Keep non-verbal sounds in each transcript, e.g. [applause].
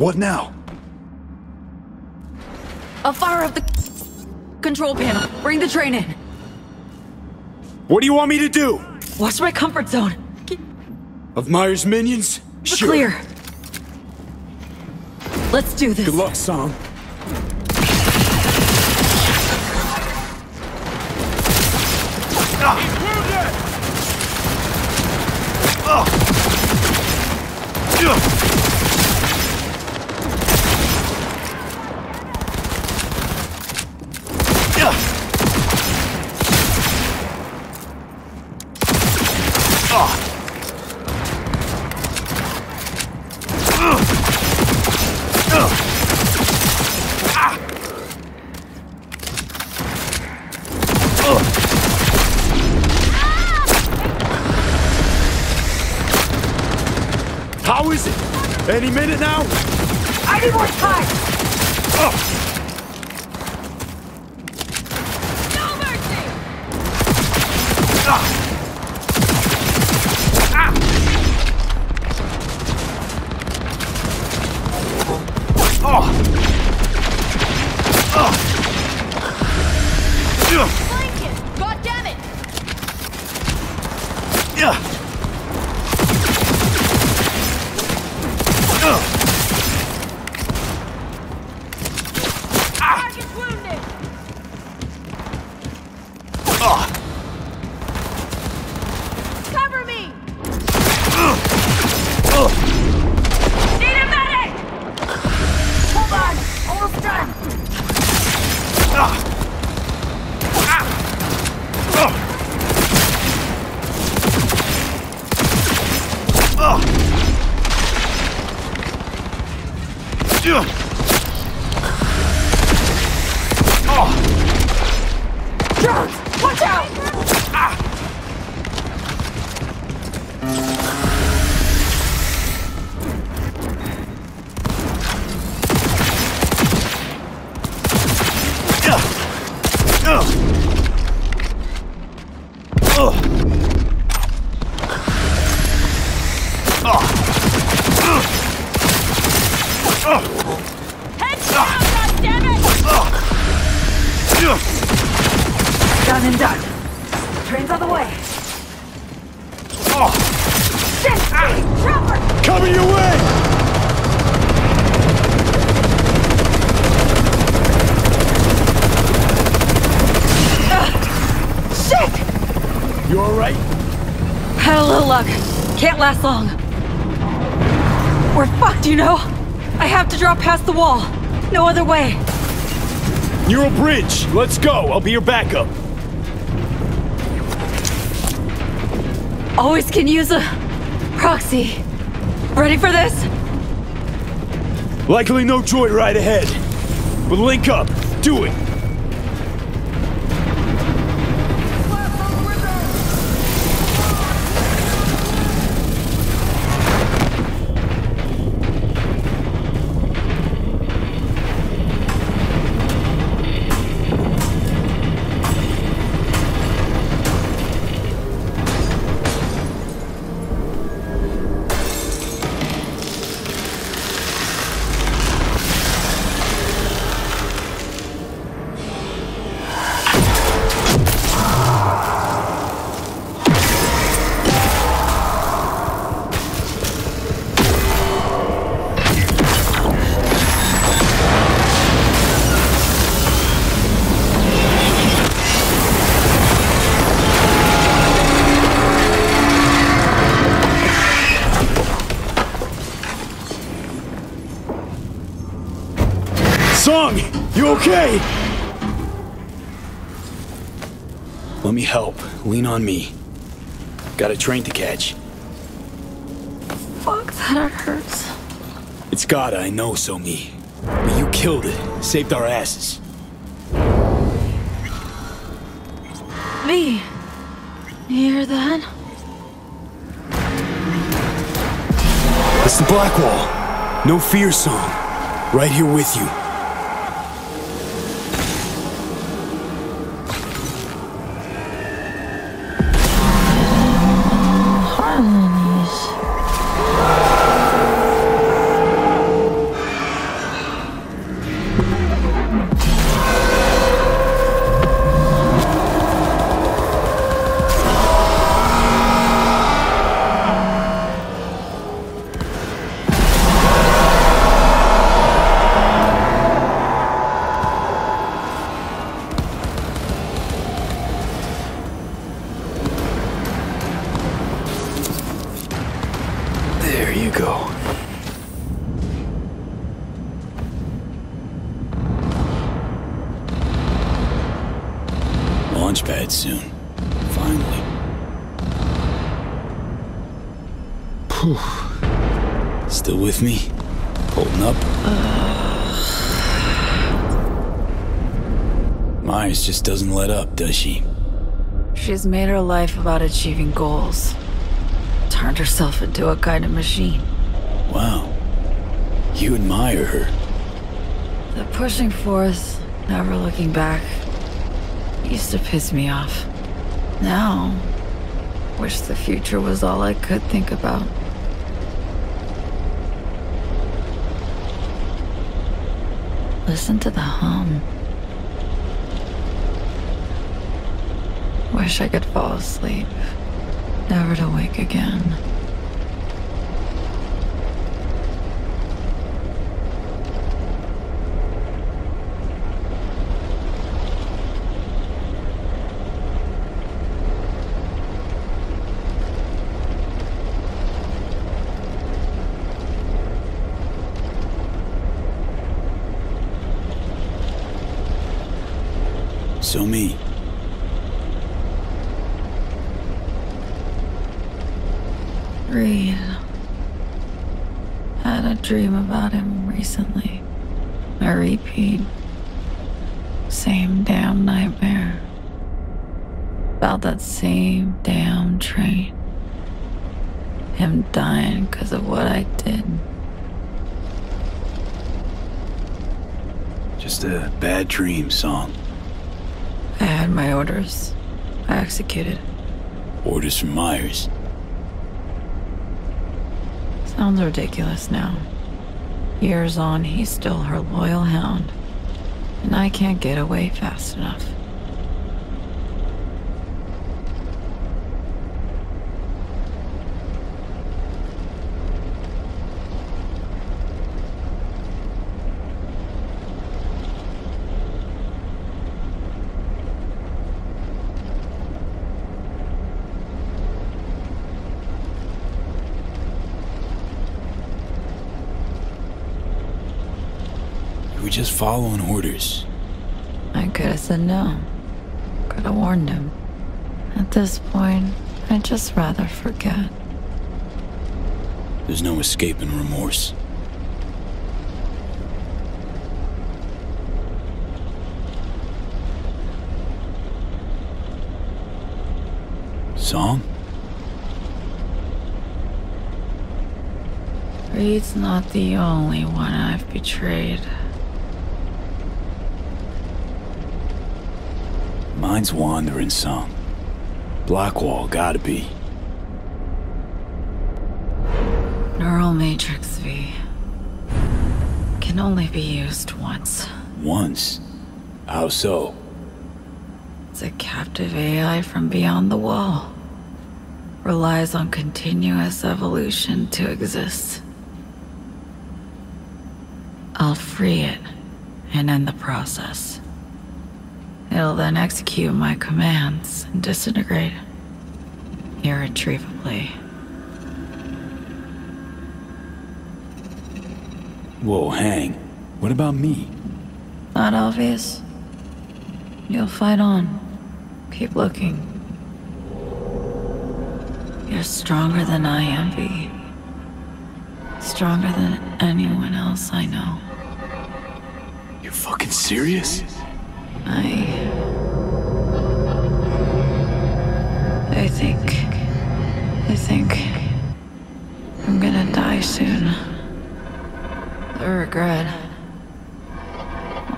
What now? I'll fire up the control panel. Bring the train in. What do you want me to do? Watch my comfort zone. Of Myers' minions? the clear. Let's do this. Good luck, Song. How is it? Any minute now? I need more time. No Drones. Watch out. Heads Done and done. Train's on the way. Oh! Shit! Chopper! Coming your way! Shit! You alright? Had a little luck. Can't last long. We're fucked, you know? I have to drop past the wall. No other way. Neural Bridge, let's go. I'll be your backup. Always can use a proxy. Ready for this? Likely no joyride ahead. But link up. Do it. Song, you okay? Let me help. Lean on me. Got a train to catch. Fuck, that hurts. It's gotta, I know, So Mi. But you killed it. Saved our asses. Me. You hear that? It's the Blackwall. No fear song. Right here with you. Myers just doesn't let up, does she? She's made her life about achieving goals. Turned herself into a kind of machine. Wow. You admire her. The pushing forth, never looking back, used to piss me off. Now, wish the future was all I could think about. Listen to the hum. Wish I could fall asleep, never to wake again. So Mi. Reed. Had a dream about him recently. A repeat. Same damn nightmare. About that same damn train. Him dying because of what I did. Just a bad dream song. I had my orders. I executed. Orders from Myers. Sounds ridiculous now. Years on, he's still her loyal hound. And I can't get away fast enough. You were just following orders. I could have said no. Could have warned him. At this point, I'd just rather forget. There's no escaping remorse. Song? Reed's not the only one I've betrayed. Mine's wandering some. Blackwall gotta be. Neural Matrix V can only be used once. Once. How so? It's a captive AI from beyond the wall. Relies on continuous evolution to exist. I'll free it and end the process. It'll then execute my commands and disintegrate irretrievably. Whoa, hang. What about me? Not obvious. You'll fight on. Keep looking. You're stronger than I am, V. Stronger than anyone else I know. You're fucking serious? I. I think. I think. I'm gonna die soon. The regret.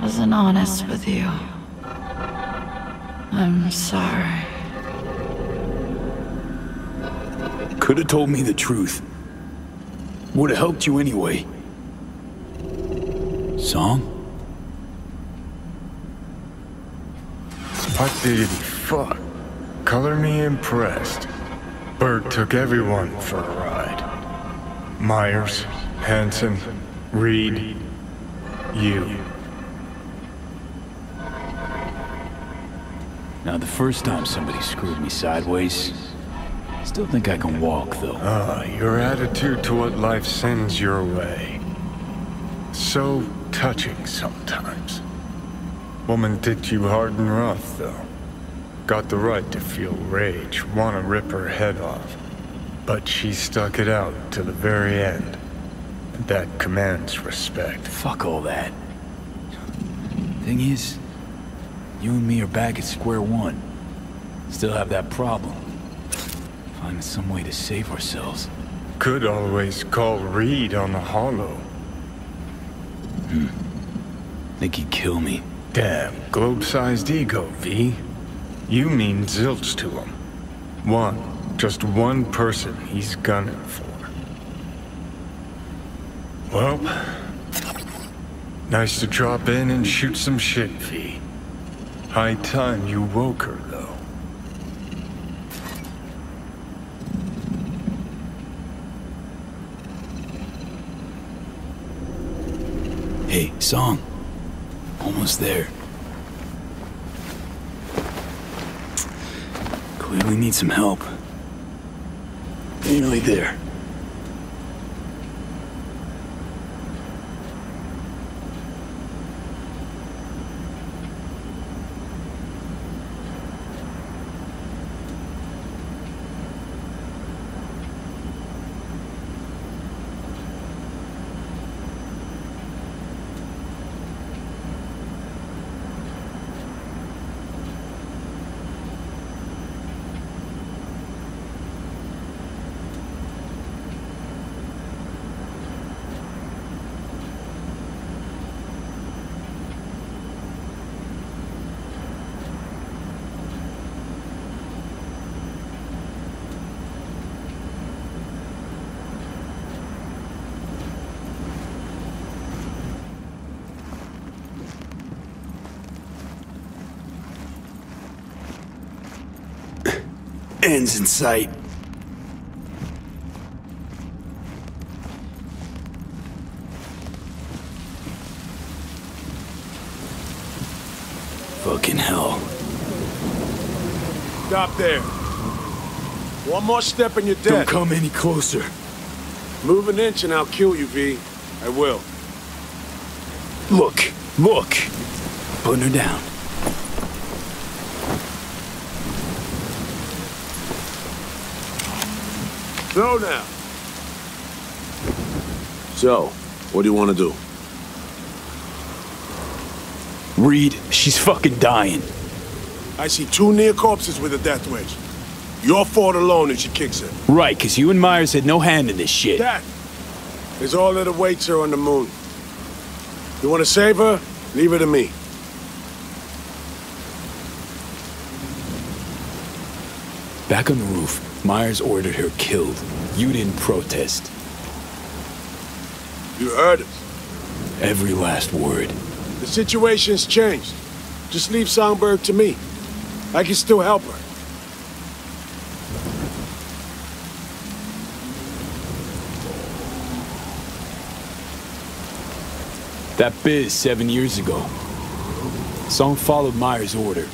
Wasn't honest with you. I'm sorry. Could have told me the truth. Would have helped you anyway. Song? What fuck? Color me impressed. Bert took everyone for a ride. Myers, Hansen, Reed, you. Now, the first time somebody screwed me sideways, still think I can walk, though. Ah, your attitude to what life sends your way. So touching sometimes. Woman did you hard and rough, though. Got the right to feel rage, want to rip her head off. But she stuck it out to the very end. That commands respect. Fuck all that. Thing is, you and me are back at square one. Still have that problem. Find some way to save ourselves. Could always call Reed on the holo. Hmm. Think he'd kill me. Damn, globe-sized ego, V. You mean zilch to him. One, just one person he's gunning for. Well, nice to drop in and shoot some shit, V. High time you woke her, though. Hey, Song. Almost there. Clearly need some help. Nearly there. In sight. Fucking hell. Stop there. One more step and you're dead. Don't come any closer. Move an inch and I'll kill you, V. I will. Look, look. Putting her down. Throw now. So, what do you want to do? Reed, she's fucking dying. I see two near corpses with a death wish. Your fault alone if she kicks it. Right, because you and Myers had no hand in this shit. That is all that awaits her on the moon. You want to save her? Leave her to me. Back on the roof, Myers ordered her killed. You didn't protest. You heard us. Every last word. The situation's changed. Just leave Songbird to me. I can still help her. That biz seven years ago. Song followed Myers' order,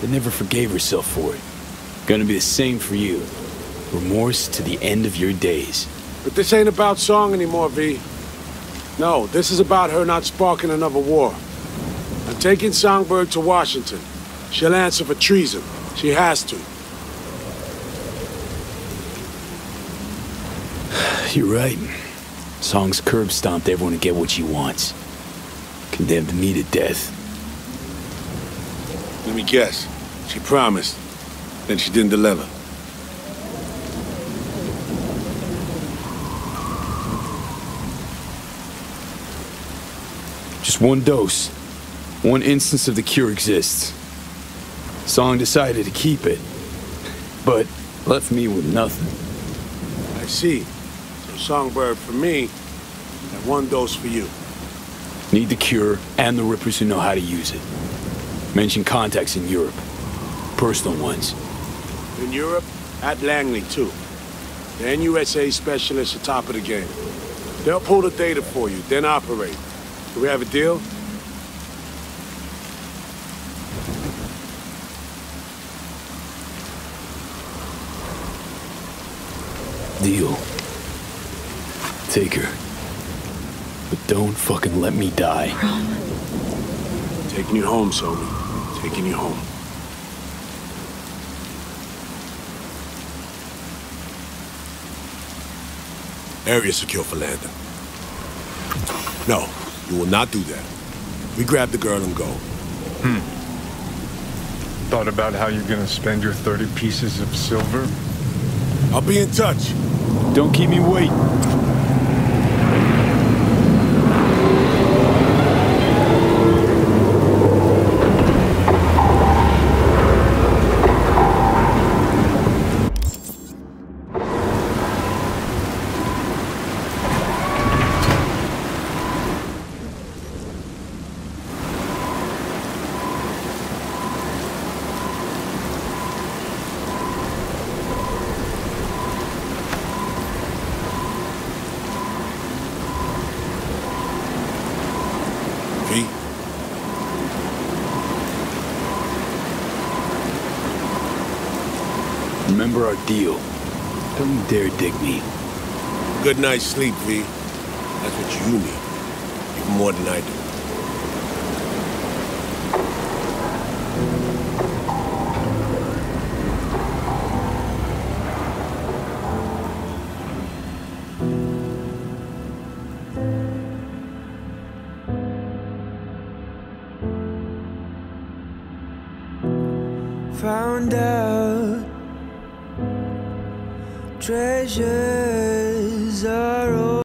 but never forgave herself for it. Gonna be the same for you. Remorse to the end of your days. But this ain't about Song anymore, V. No, this is about her not sparking another war. I'm taking Songbird to Washington. She'll answer for treason. She has to. [sighs] You're right. Song's curb stomped everyone to get what she wants. Condemned me to death. Let me guess. She promised. Then she didn't deliver. Just one dose. One instance of the cure exists. Song decided to keep it, but left me with nothing. I see. So Songbird for me, and one dose for you. Need the cure and the Rippers who know how to use it. Mention contacts in Europe. Personal ones. In Europe, at Langley, too. The NUSA specialists are top of the game. They'll pull the data for you, then operate. Do we have a deal? Deal. Take her. But don't fucking let me die. Taking you home, So Mi. Taking you home. Area secure for landing. No, you will not do that. We grab the girl and go. Hmm. Thought about how you're gonna spend your 30 pieces of silver? I'll be in touch. Don't keep me waiting. V, Our deal. Don't you dare dig me. good night's sleep, V. That's what you need. Even more than I do.